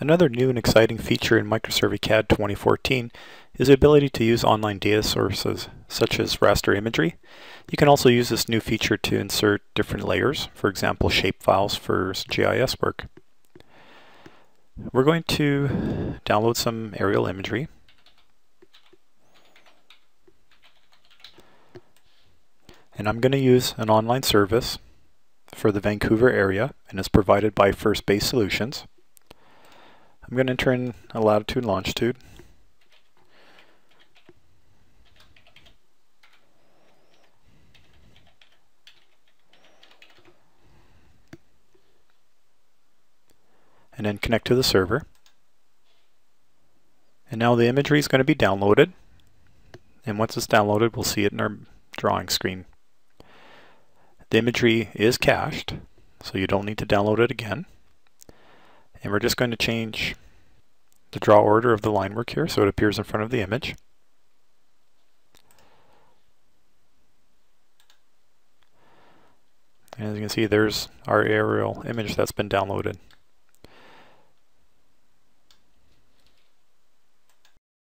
Another new and exciting feature in Microsurvey CAD 2014 is the ability to use online data sources such as raster imagery. You can also use this new feature to insert different layers, for example shapefiles for GIS work. We're going to download some aerial imagery. And I'm going to use an online service for the Vancouver area and it's provided by First Base Solutions. I'm going to enter in a latitude and longitude. And then connect to the server. And now the imagery is going to be downloaded. And once it's downloaded, we'll see it in our drawing screen. The imagery is cached, so you don't need to download it again. And we're just going to change the draw order of the line work here so it appears in front of the image. And as you can see, there's our aerial image that's been downloaded.